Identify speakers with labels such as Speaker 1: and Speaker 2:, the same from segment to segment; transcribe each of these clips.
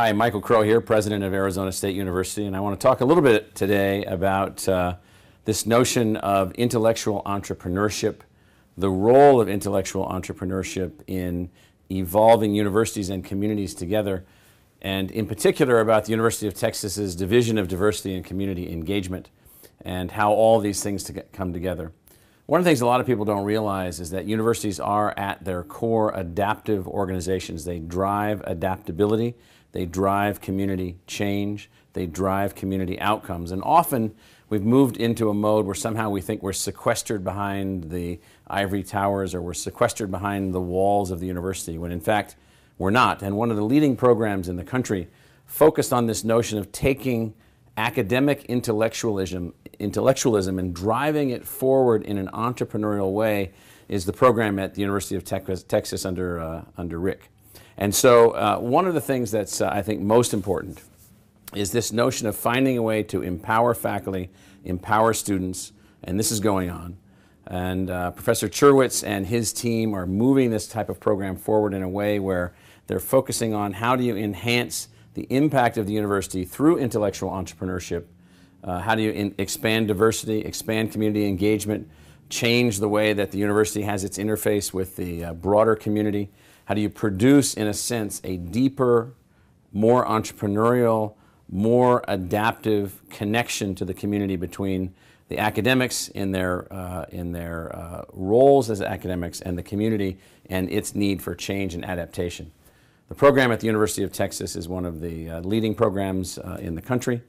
Speaker 1: Hi, Michael Crow here, president of Arizona State University, and I want to talk a little bit today about uh, this notion of intellectual entrepreneurship, the role of intellectual entrepreneurship in evolving universities and communities together, and in particular about the University of Texas's Division of Diversity and Community Engagement and how all these things to come together. One of the things a lot of people don't realize is that universities are at their core adaptive organizations. They drive adaptability they drive community change. They drive community outcomes. And often we've moved into a mode where somehow we think we're sequestered behind the ivory towers or we're sequestered behind the walls of the university, when in fact we're not. And one of the leading programs in the country focused on this notion of taking academic intellectualism, intellectualism and driving it forward in an entrepreneurial way is the program at the University of Texas under, uh, under Rick. And so, uh, one of the things that's, uh, I think, most important is this notion of finding a way to empower faculty, empower students, and this is going on. And uh, Professor Cherwitz and his team are moving this type of program forward in a way where they're focusing on how do you enhance the impact of the university through intellectual entrepreneurship, uh, how do you expand diversity, expand community engagement, change the way that the university has its interface with the uh, broader community, how do you produce, in a sense, a deeper, more entrepreneurial, more adaptive connection to the community between the academics in their, uh, in their uh, roles as academics and the community and its need for change and adaptation. The program at the University of Texas is one of the uh, leading programs uh, in the country.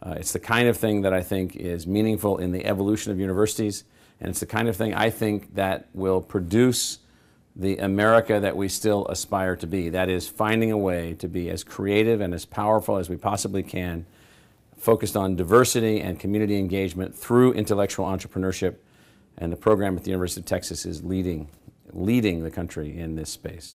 Speaker 1: Uh, it's the kind of thing that I think is meaningful in the evolution of universities, and it's the kind of thing I think that will produce the America that we still aspire to be. That is, finding a way to be as creative and as powerful as we possibly can, focused on diversity and community engagement through intellectual entrepreneurship. And the program at the University of Texas is leading, leading the country in this space.